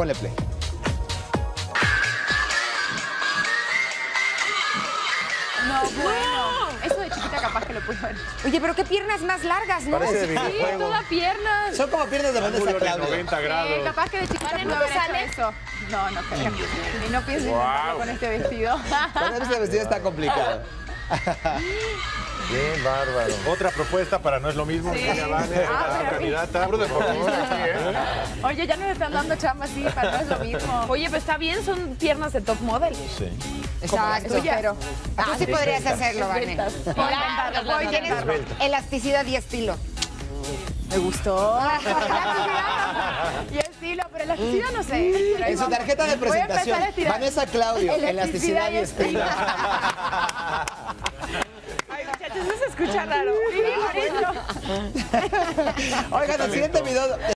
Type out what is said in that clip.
Ponle play. No, bueno. Eso de chiquita capaz que lo pude ver. Oye, pero qué piernas más largas, ¿no? Parece de Sí, toda piernas. Son como piernas de Vanessa Claudia. 90 Sí, grados. capaz que de chiquita Vale, ¿no haber sale? hecho eso. No, no creo. Y no pienses Wow. intentarlo con este vestido. Con este vestido está complicado. Qué bárbaro. Otra propuesta para No es lo mismo. Sí. Ah, la pero- candidata. Oye, ya nos están dando chamba así, para no es lo mismo. Oye, pero está bien, son piernas de top model. Sí. Exacto, pero tú sí podrías hacerlo, Vane. Puedo Tienes elasticidad y estilo. Me gustó. y estilo, pero la elasticidad no sé. En su tarjeta de Voy a empezar presentación. Vanessa Claudio, Elasticidad elasticidad y estilo. escucha raro. Oigan, el siguiente video